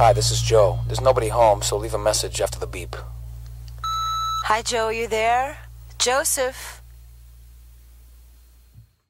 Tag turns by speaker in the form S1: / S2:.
S1: Hi, this is Joe. There's nobody home, so leave a message after the beep.
S2: Hi, Joe, are you there? Joseph.